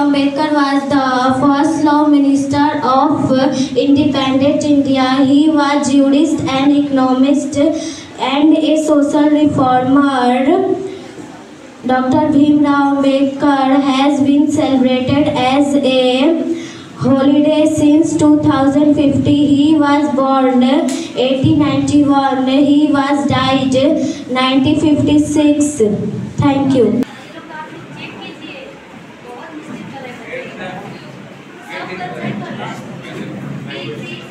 Ambedkar was the first law minister of independent India. He was jurist and economist and a social reformer. Dr. Bhimrao Ambedkar has been celebrated as a holiday since 2050. He was born 1891. He was died 1956. Thank you. Thank you.